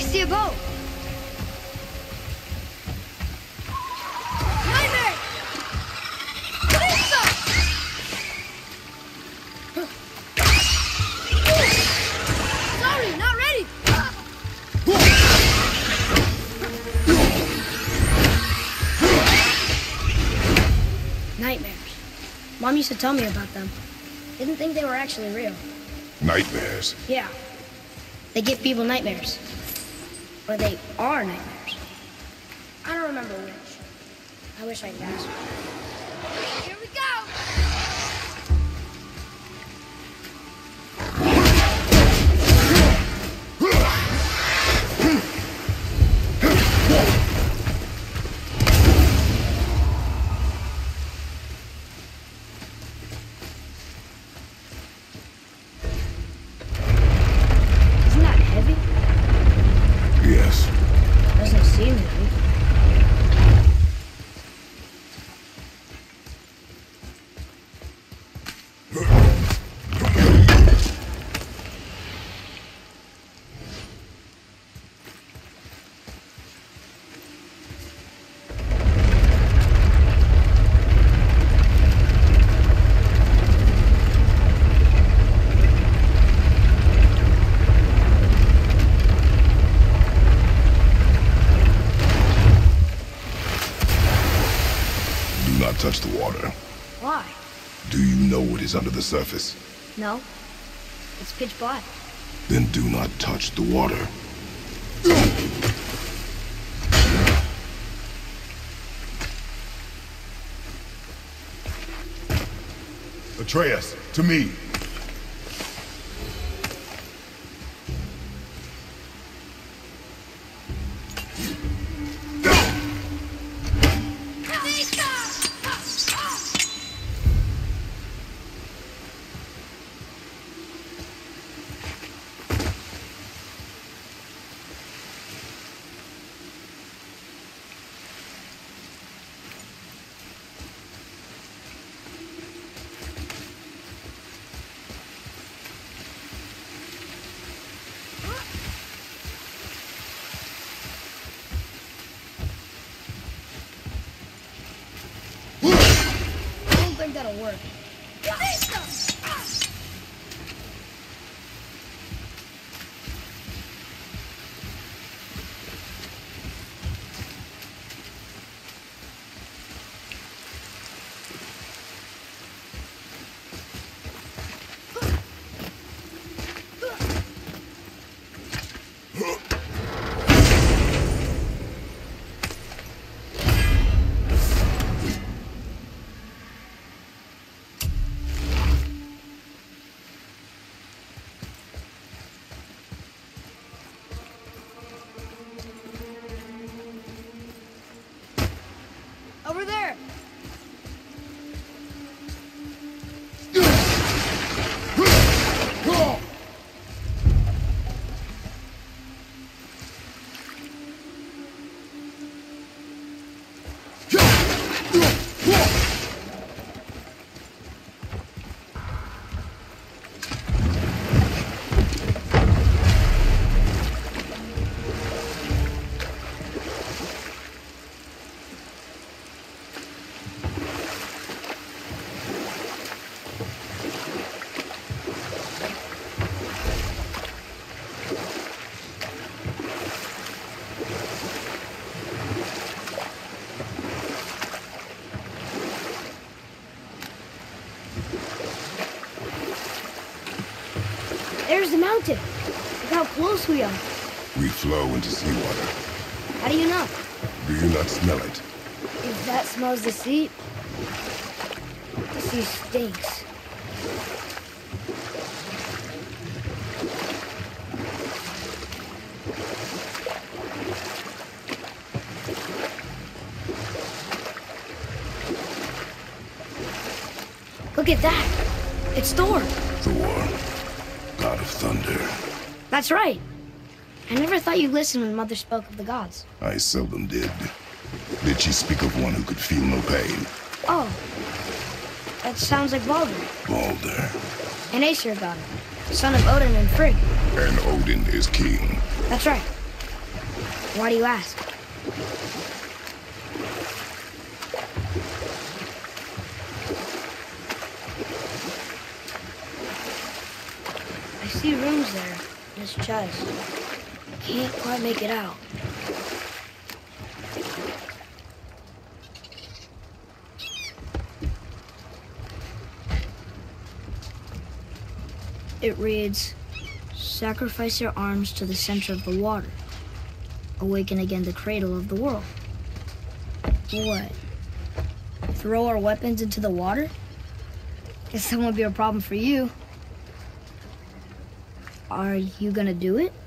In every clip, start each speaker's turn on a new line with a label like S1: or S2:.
S1: I see a boat. Nightmare! Lisa! Sorry, not ready. Nightmares. Mom used to tell me about them. Didn't think they were actually real.
S2: Nightmares.
S1: Yeah. They give people nightmares. Or they are nightmares. I don't remember which. I wish I could ask
S2: touch the water.
S1: Why?
S2: Do you know what is under the surface?
S1: No. It's pitch black.
S2: Then do not touch the water. Atreus, to me.
S1: Mountain. Look how close we are.
S2: We flow into seawater.
S1: How do you know?
S2: Do you not smell it?
S1: If that smells the sea, the sea stinks. Look at that. It's Thor.
S2: Thor, thunder.
S1: That's right. I never thought you listened when Mother spoke of the gods.
S2: I seldom did. Did she speak of one who could feel no pain?
S1: Oh, that sounds like Balder.
S2: Balder.
S1: an Aesir god, son of Odin and Frigg.
S2: And Odin is king.
S1: That's right. Why do you ask? I see runes there in his chest. Can't quite make it out. It reads, Sacrifice your arms to the center of the water. Awaken again the cradle of the world. What? Throw our weapons into the water? Guess that won't be a problem for you. Are you gonna do it?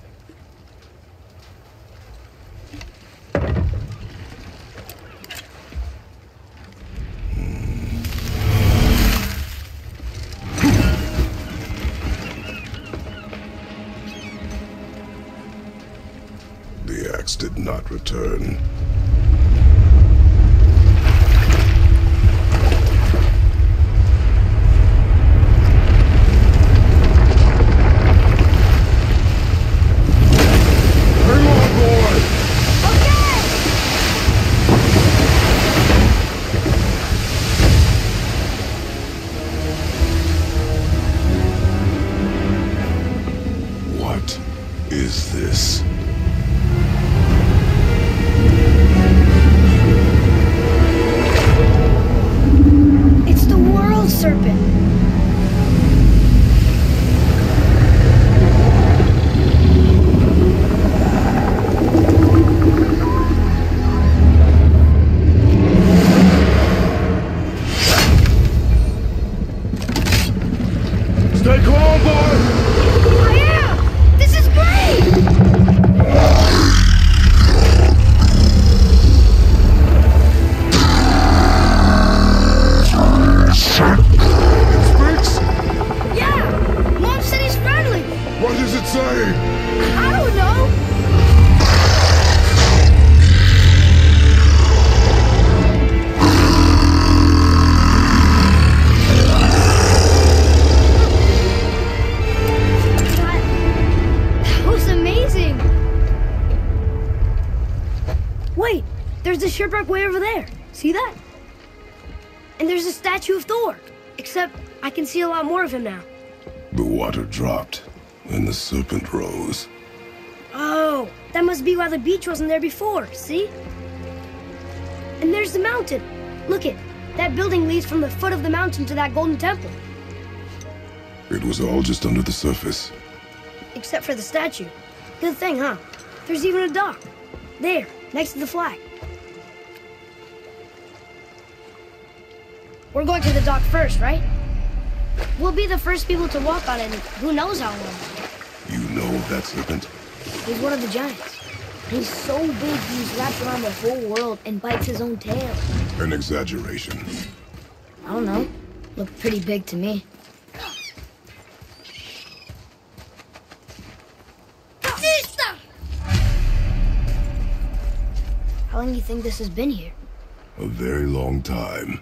S2: The water dropped, and the serpent rose.
S1: Oh, that must be why the beach wasn't there before, see? And there's the mountain. Look it. That building leads from the foot of the mountain to that golden temple.
S2: It was all just under the surface.
S1: Except for the statue. Good thing, huh? There's even a dock. There, next to the flag. We're going to the dock first, right? We'll be the first people to walk on it who knows how long.
S2: You know that serpent?
S1: He's one of the giants. He's so big he's wrapped around the whole world and bites his own tail.
S2: An exaggeration.
S1: I don't know. Looked pretty big to me. How long do you think this has been here?
S2: A very long time.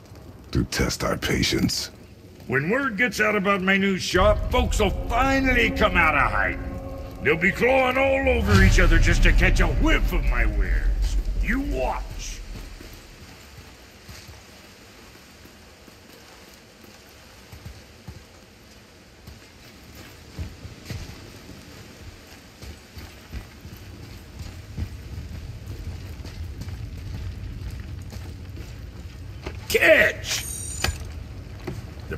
S2: To test our patience.
S3: When word gets out about my new shop, folks will finally come out of hiding. They'll be clawing all over each other just to catch a whiff of my wares. You watch. Catch! The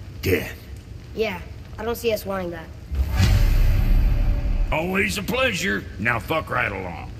S3: death.
S1: Yeah, I don't see us wanting that.
S3: Always a pleasure. Now fuck right along.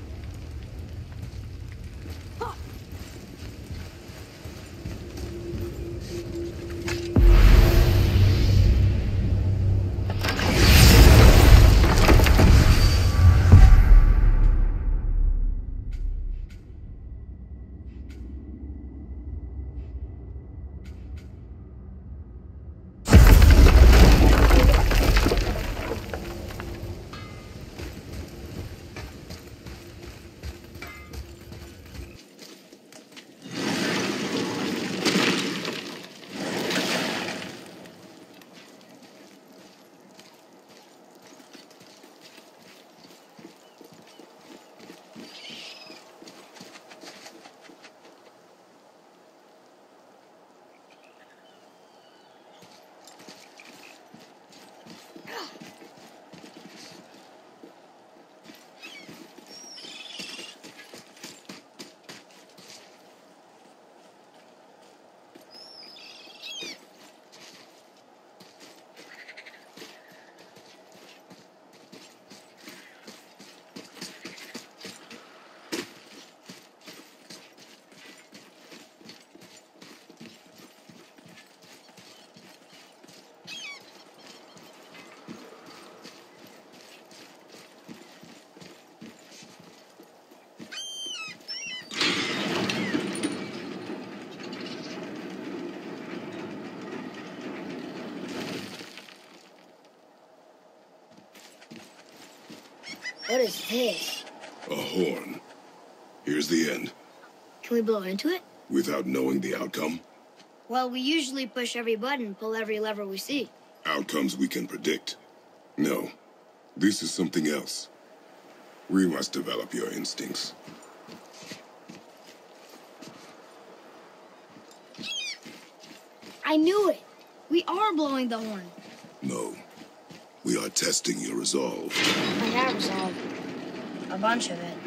S1: What is this?
S2: A horn. Here's the end.
S1: Can we blow into it?
S2: Without knowing the outcome,
S1: Well, we usually push every button, pull every lever we see.
S2: outcomes we can predict. No, this is something else. We must develop your instincts.
S1: I knew it! We are blowing the horn.
S2: No, we are testing your resolve.
S1: I have resolve. A bunch of it.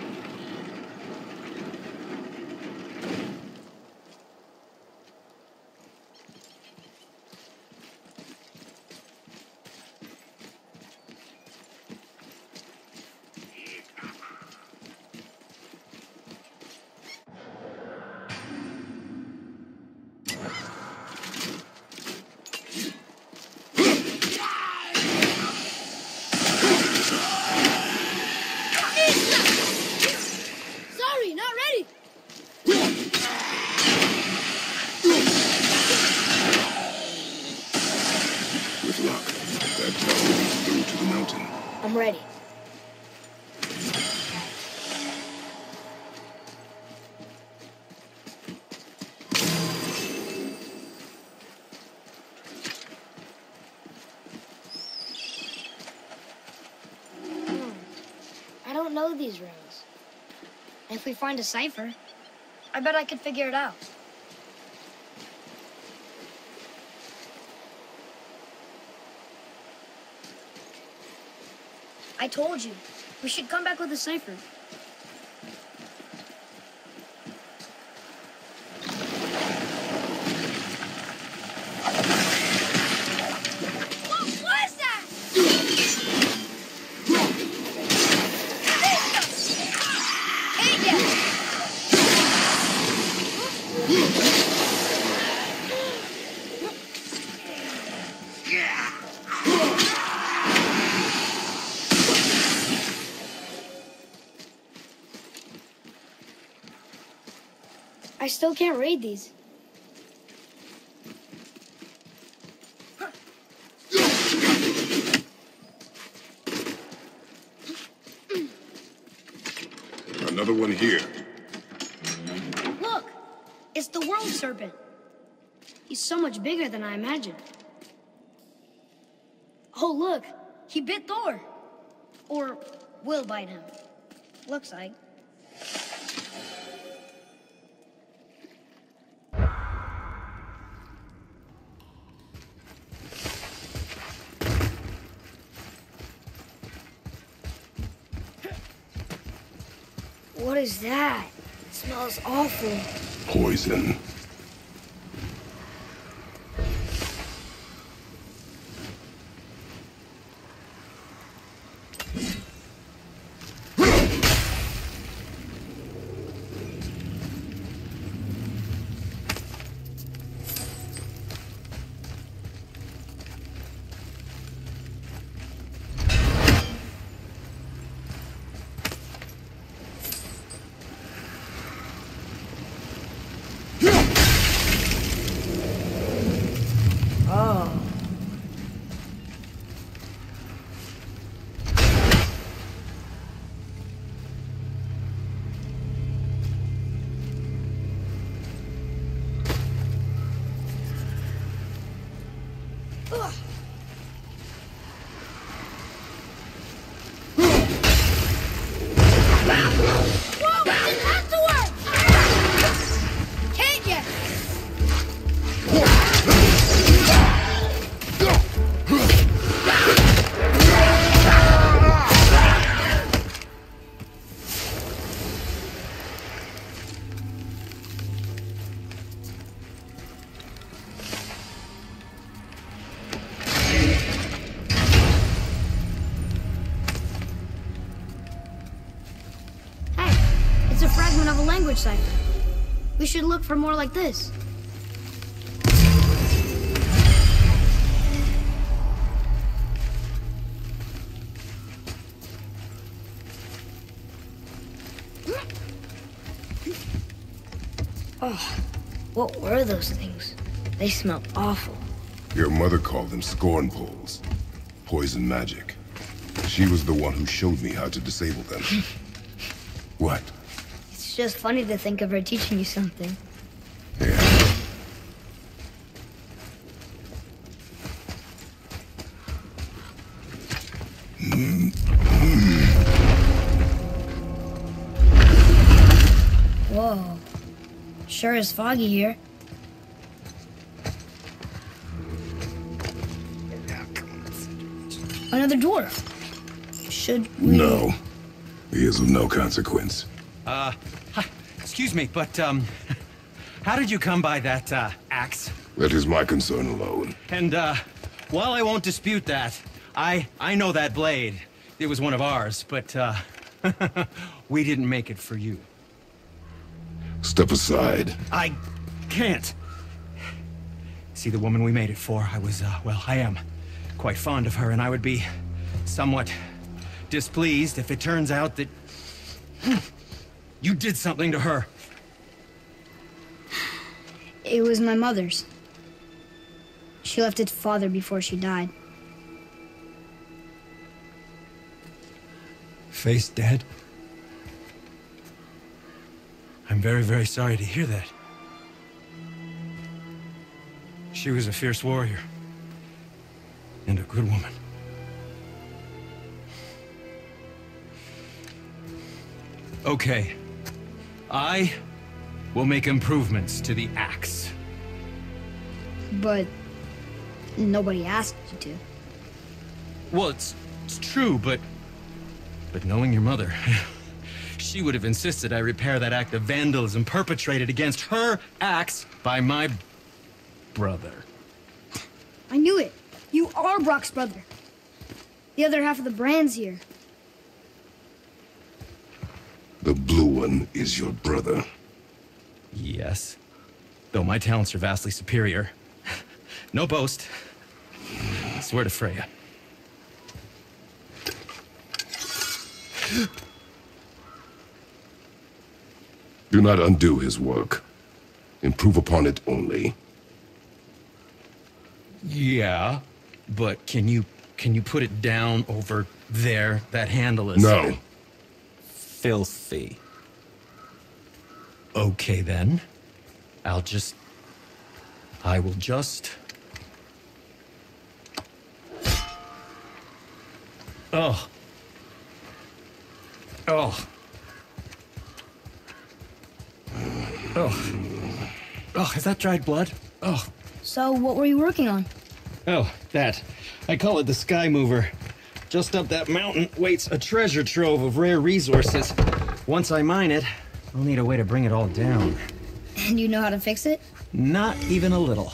S1: Sorry, not ready!
S2: With luck, that path leads through to the mountain.
S1: I'm ready. Hmm. I don't know these. If we find a cipher, I bet I could figure it out. I told you. We should come back with a cipher. Still can't read these.
S2: Another one here.
S1: Look! It's the world serpent. He's so much bigger than I imagined. Oh, look! He bit Thor! Or will bite him. Looks like. Is that? It smells awful.
S2: Poison.
S1: Should look for more like this. Oh, what were those things? They smelled awful.
S2: Your mother called them scorn poles. Poison magic. She was the one who showed me how to disable them. what?
S1: It's just funny to think of her teaching you something.
S2: Yeah.
S1: Whoa. Sure is foggy here. Another dwarf. Should we...
S2: No. He is of no consequence.
S4: Uh, hi, excuse me, but, um, how did you come by that, uh, axe?
S2: That is my concern alone.
S4: And, uh, while I won't dispute that, I, I know that blade. It was one of ours, but, uh, we didn't make it for you.
S2: Step aside.
S4: I can't. See, the woman we made it for, I was, uh, well, I am quite fond of her, and I would be somewhat displeased if it turns out that you did something to her.
S1: It was my mother's. She left its father before she died.
S4: Face dead? I'm very, very sorry to hear that. She was a fierce warrior. And a good woman. Okay. I will make improvements to the axe.
S1: But nobody asked you to.
S4: Well, it's, it's true, but... But knowing your mother... She would have insisted I repair that act of vandalism perpetrated against her axe by my brother.
S1: I knew it. You are Brok's brother. The other half of the brand's here.
S2: The blue one is your brother.
S4: Yes. Though my talents are vastly superior. no boast. I swear to Freya.
S2: Do not undo his work. Improve upon it only.
S4: Yeah, but can you can you put it down over there? That handle is
S2: No.
S4: Filthy. Okay then. I'll just I will just Oh. Oh. Oh. Oh, is that dried blood? Oh.
S1: So, what were you working on?
S4: Oh, that. I call it the Sky Mover. Just up that mountain waits a treasure trove of rare resources. Once I mine it, I'll need a way to bring it all down.
S1: And you know how to fix it?
S4: Not even a little.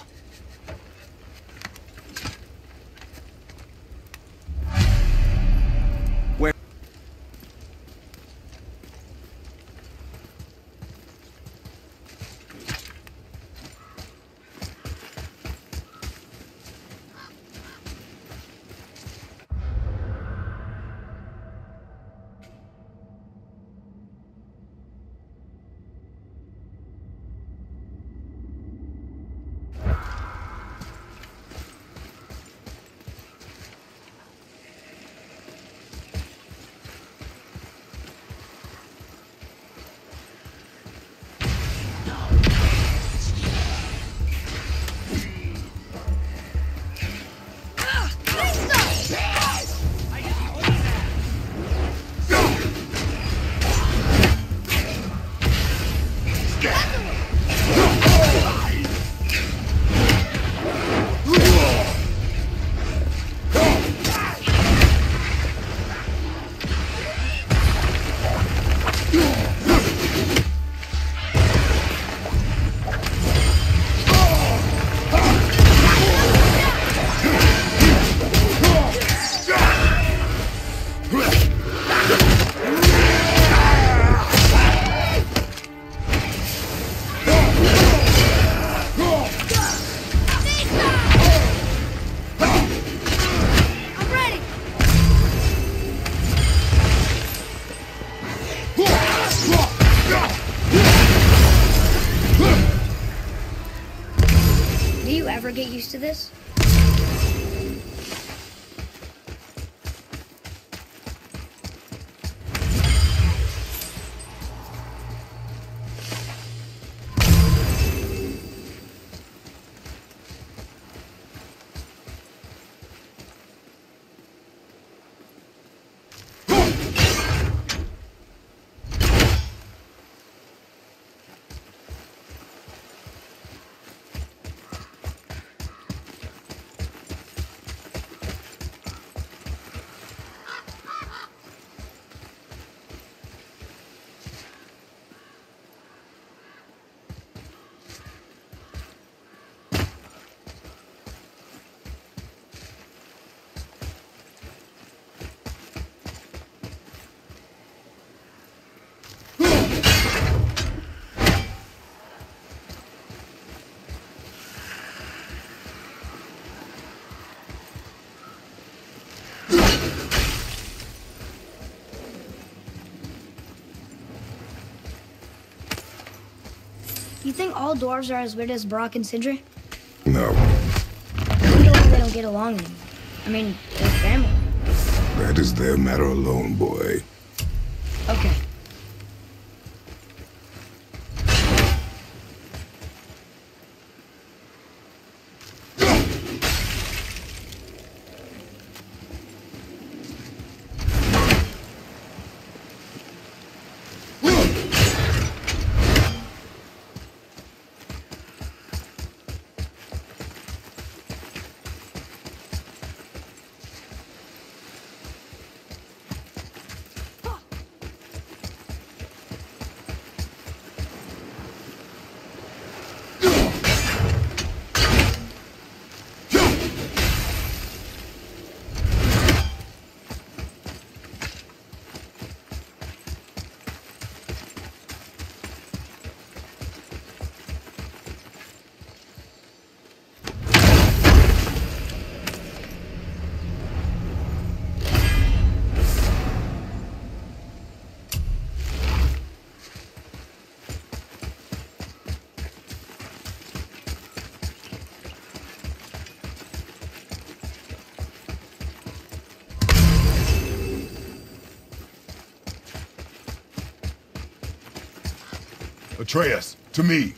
S1: You think all dwarves are as weird as Brok and Sindri?
S2: No,
S1: I wonder they don't get along anymore. I mean, they're family.
S2: that is their matter alone, boy.
S1: Okay.
S2: Atreus, to me.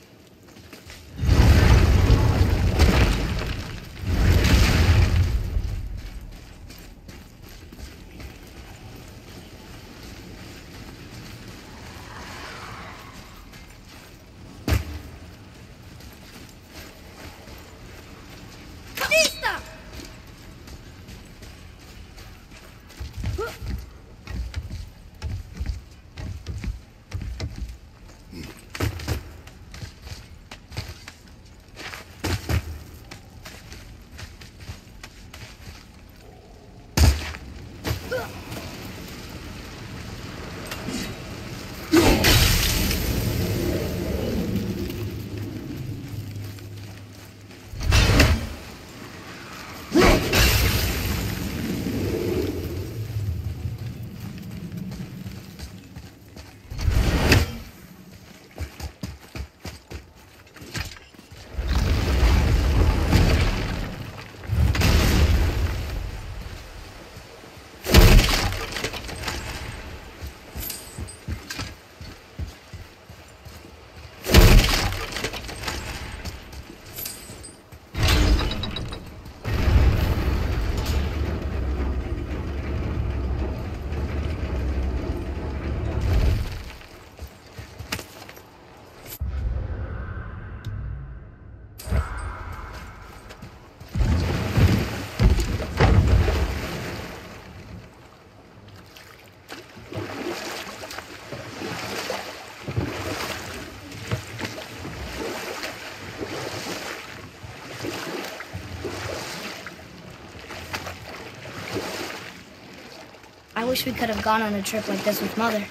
S1: Wish we could have gone on a trip like this with Mother.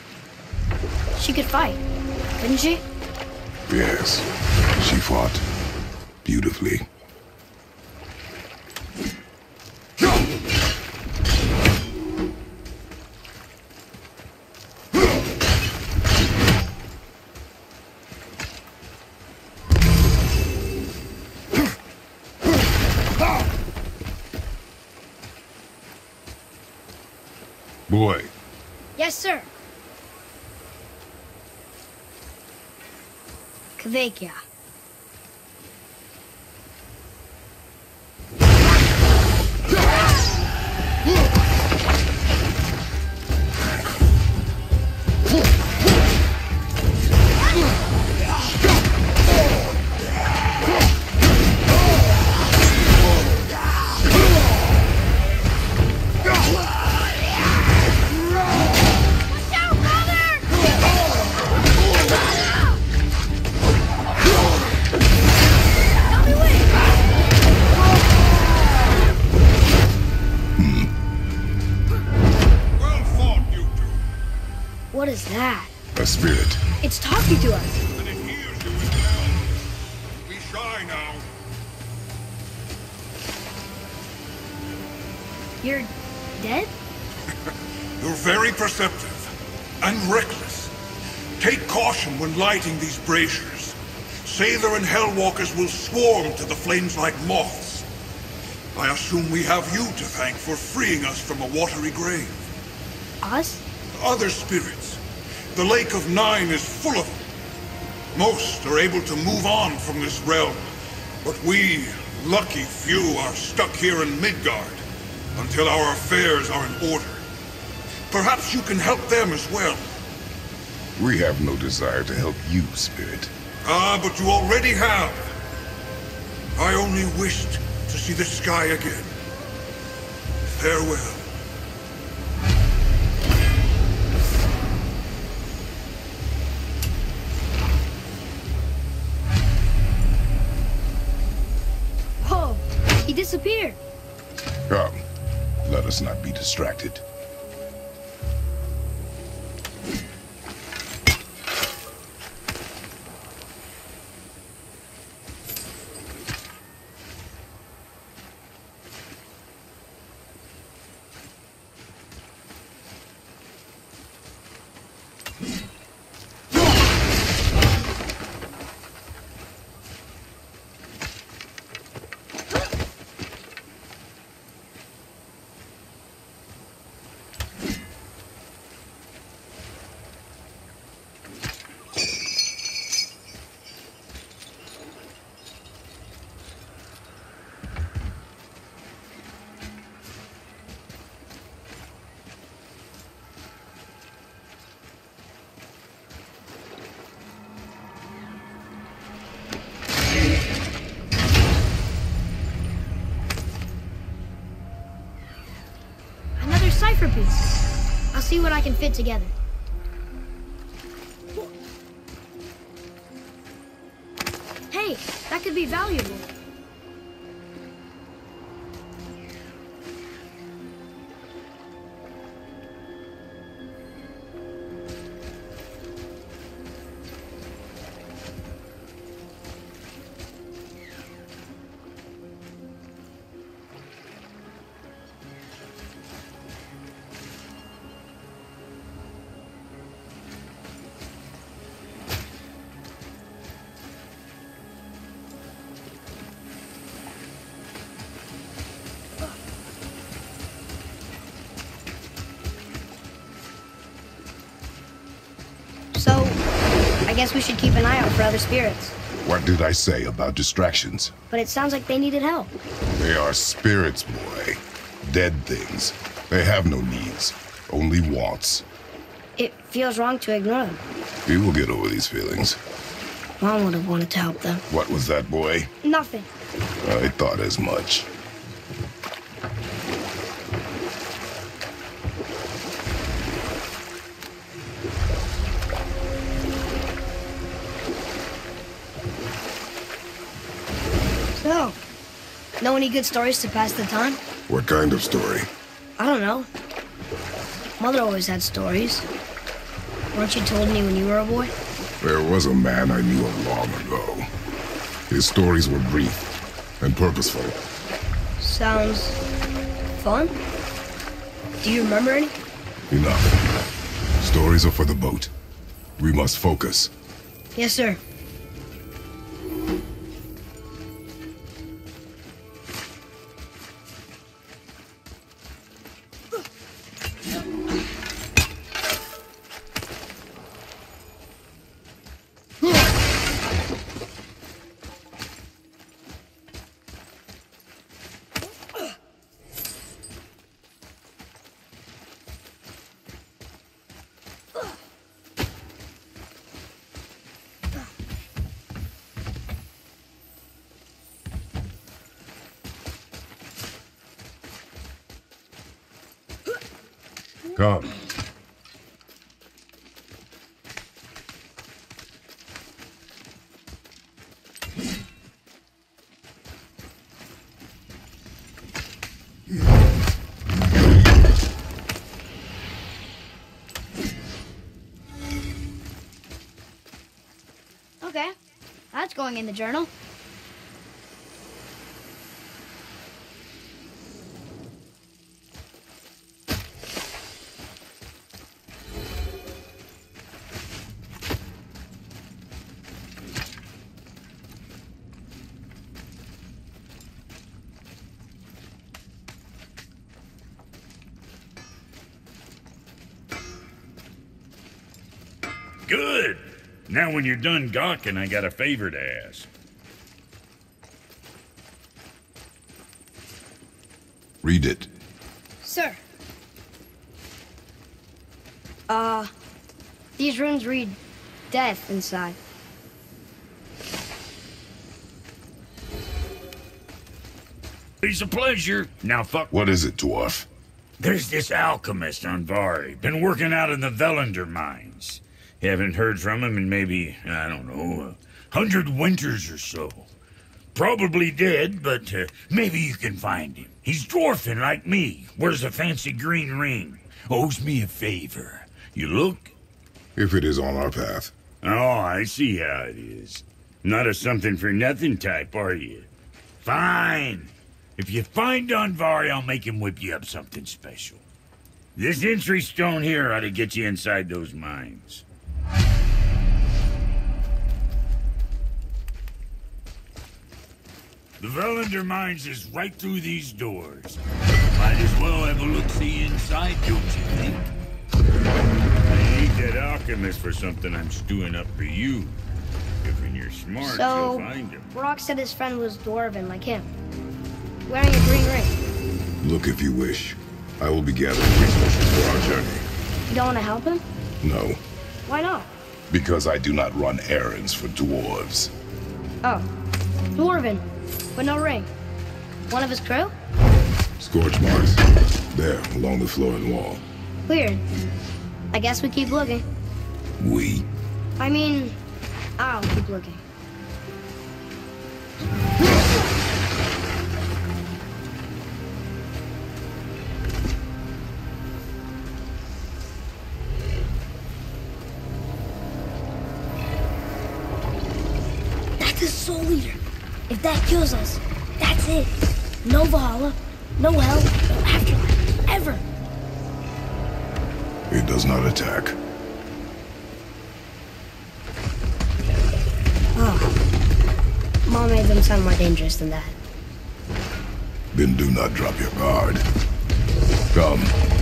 S1: She could fight, couldn't she?
S2: Yes, she fought beautifully. Boy,
S1: Yes, sir. Kvekia. Watch is that?
S2: a spirit.
S1: It's talking to us.
S5: And it hears you as well. Be shy now.
S1: You're dead?
S5: You're very perceptive and reckless. Take caution when lighting these braziers. Sather and Hellwalkers will swarm to the flames like moths. I assume we have you to thank for freeing us from a watery grave.
S1: Us?
S5: Other spirits. The Lake of Nine is full of them. Most are able to move on from this realm, but we, lucky few, are stuck here in Midgard until our affairs are in order. Perhaps you can help them as well.
S2: We have no desire to help you, spirit.
S5: Ah, but you already have. I only wished to see the sky again. Farewell.
S1: He disappeared.
S2: Come, let us not be distracted.
S1: I'll see what I can fit together. Hey, that could be valuable. I guess we should keep an eye out for other spirits.
S2: What did I say about distractions?
S1: But it sounds like they needed help.
S2: They are spirits, boy. Dead things. They have no needs, only wants.
S1: It feels wrong to ignore them.
S2: We will get over these feelings.
S1: Mom would have wanted to help them.
S2: What was that, boy?
S1: Nothing.
S2: I thought as much.
S1: Any good stories to pass the time?
S2: What kind of story?
S1: I don't know. Mother always had stories. Weren't you told me when you were a boy?
S2: There was a man I knew of long ago. His stories were brief and purposeful.
S1: Sounds fun. Do you remember any?
S2: Enough. Stories are for the boat. We must focus.
S1: Yes, sir.
S2: Come.
S1: Okay. That's going in the journal.
S3: When you're done gawking, I got a favor to ask.
S2: Read it.
S1: Sir. Uh, these runes read death inside.
S3: It's a pleasure. Now, fuck.
S2: What is it, dwarf?
S3: There's this alchemist Andvari. Been working out in the Volunder mines. Haven't heard from him in maybe, I don't know, a hundred winters or so. Probably dead, but uh, maybe you can find him. He's dwarfing like me. Wears a fancy green ring. Owes me a favor. You look?
S2: If it is on our path.
S3: Oh, I see how it is. Not a something for nothing type, are you? Fine. If you find Andvari, I'll make him whip you up something special. This entry stone here ought to get you inside those mines. The Volunder mines is right through these doors. Might as well have a look-see inside, don't you think? I need that alchemist for something I'm stewing up for you. If when you're smart,
S1: So,
S3: you'll find him.
S1: Brok said his friend was dwarven like him. Wearing a green ring.
S2: Look if you wish. I will be gathering resources for our journey.
S1: You don't want to help him?
S2: No,
S1: Why not?
S2: because I do not run errands for dwarves.
S1: Oh. Dwarven. But no ring. One of his crew?
S2: Scorch marks. There, along the floor and wall.
S1: Weird. I guess we keep looking.
S2: We?
S1: I mean, I'll keep looking. Kills us, that's it. No Valhalla, no hell, no afterlife, ever.
S2: It does not attack. Oh.
S1: Mom made them sound more dangerous than that.
S2: Then do not drop your guard. Come.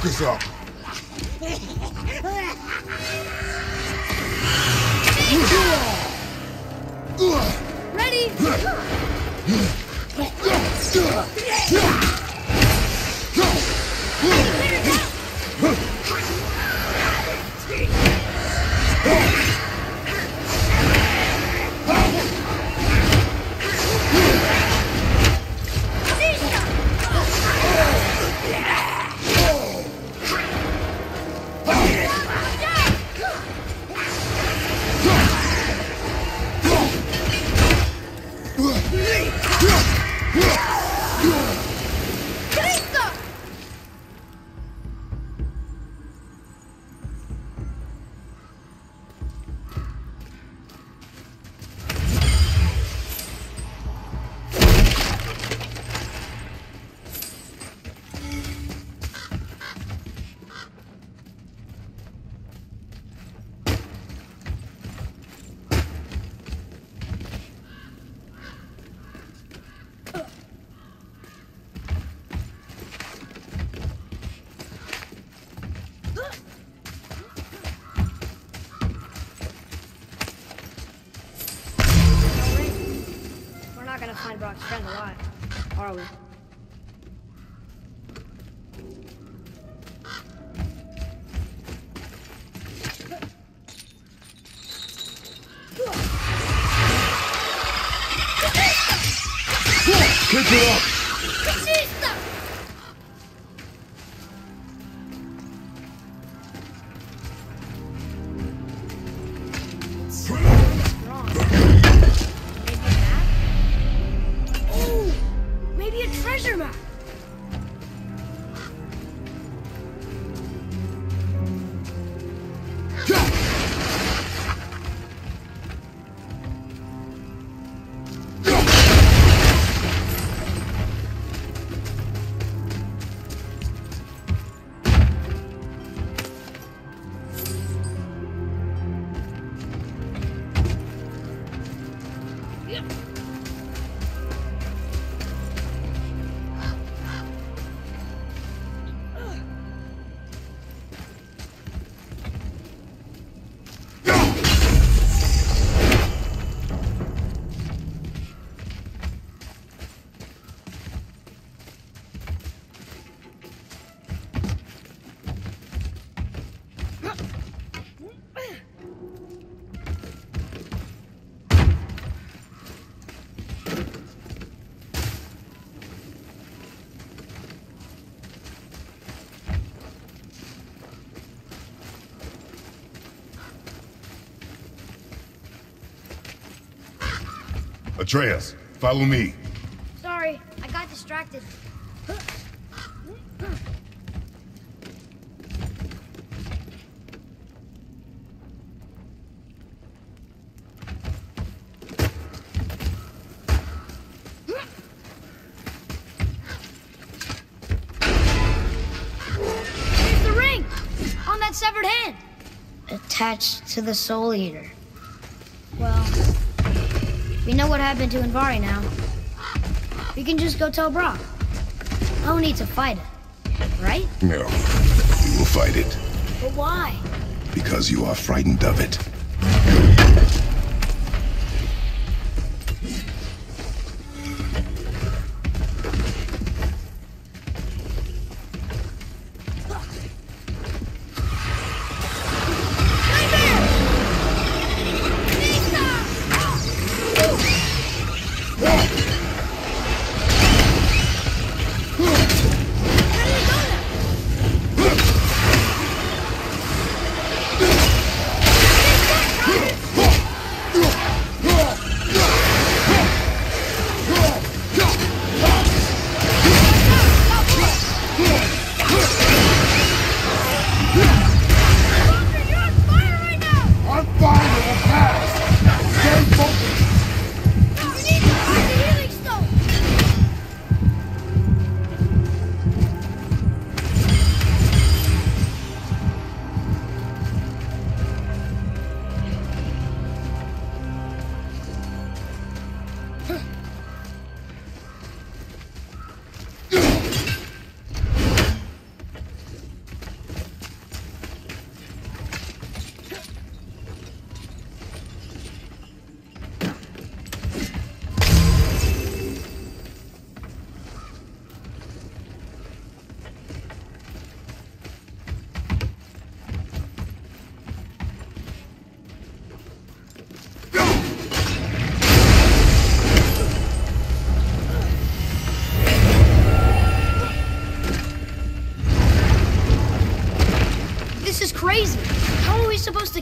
S2: Focus up. Atreus, follow me.
S1: Sorry, I got distracted. Here's the ring! On that severed hand! Attached to the Soul Eater. Know what happened to Andvari now. We can just go tell Brok. No need to fight it, right?
S2: No. We will fight it,
S1: But why?
S2: because you are frightened of it.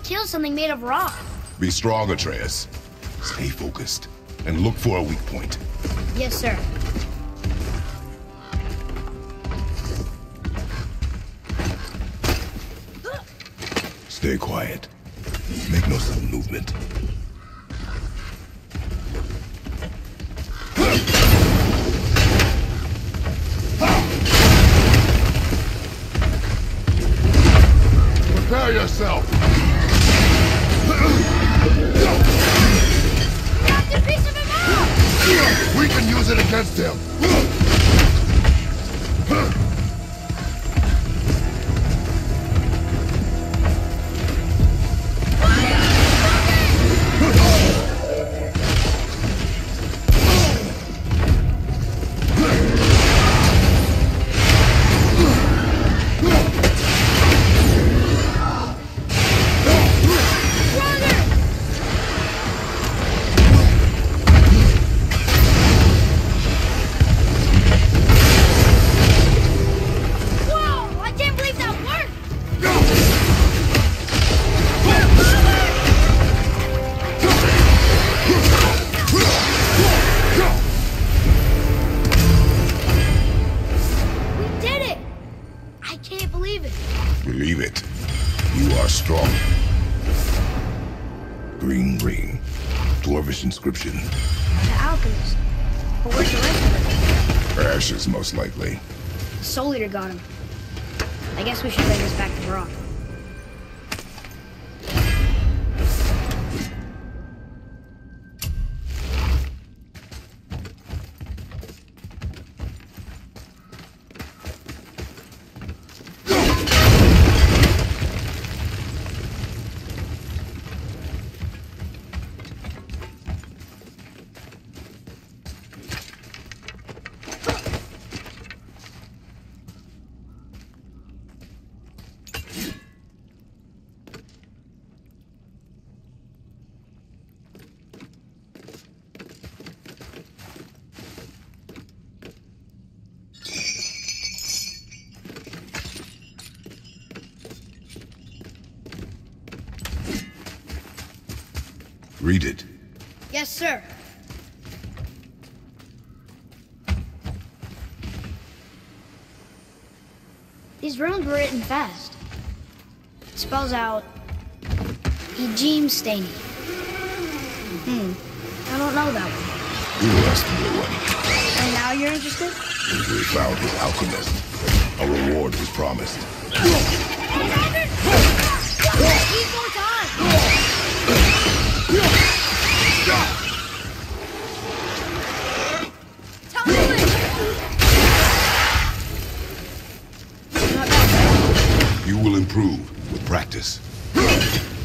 S1: Kill something made of rock?
S2: Be strong, Atreus. Stay focused. And look for a weak point.
S1: Yes, sir.
S2: Stay quiet. Make no sudden movement. Prepare yourself! We can use it against him!
S1: The alchemist. But where's the rest of it?
S2: Ashes, most likely.
S1: Soul Eater got him. I guess we should bring this back to Brok. These runes were written fast. It spells out Ejim Staney. Hmm. I don't know that one.
S2: You asked me one.
S1: And now you're interested?
S2: We found his alchemist. A reward was promised. Improve with practice.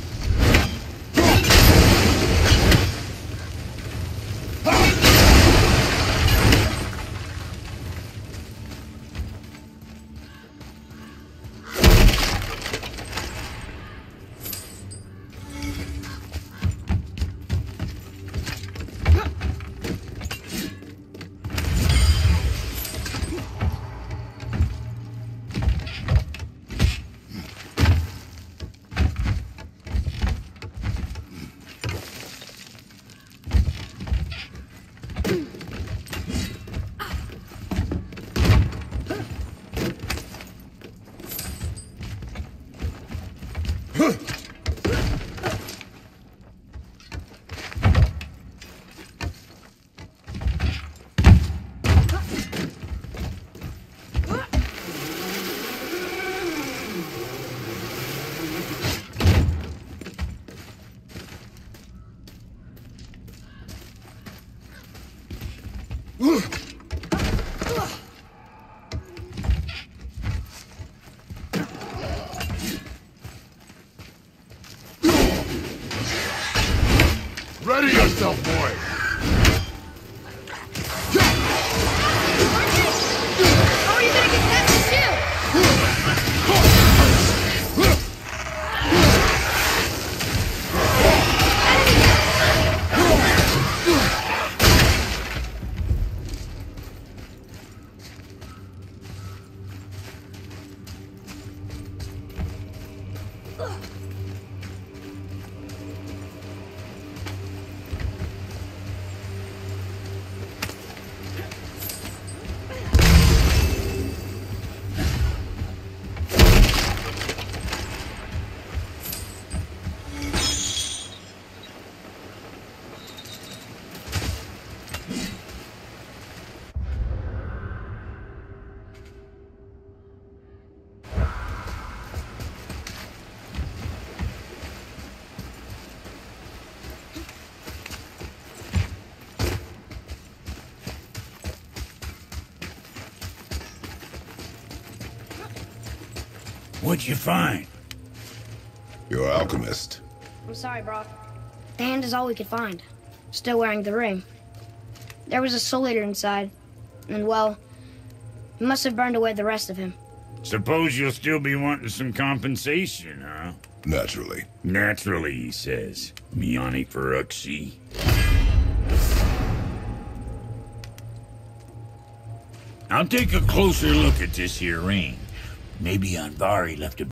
S3: What'd you find?
S2: You're an alchemist.
S1: I'm sorry, Brok. The hand is all we could find. Still wearing the ring. There was a soul eater inside. And, well, it must have burned away the rest of him.
S3: Suppose you'll still be wanting some compensation, huh?
S2: Naturally.
S3: Naturally, he says. Miani Feruxi. I'll take a closer look at this here ring. Maybe Andvari left a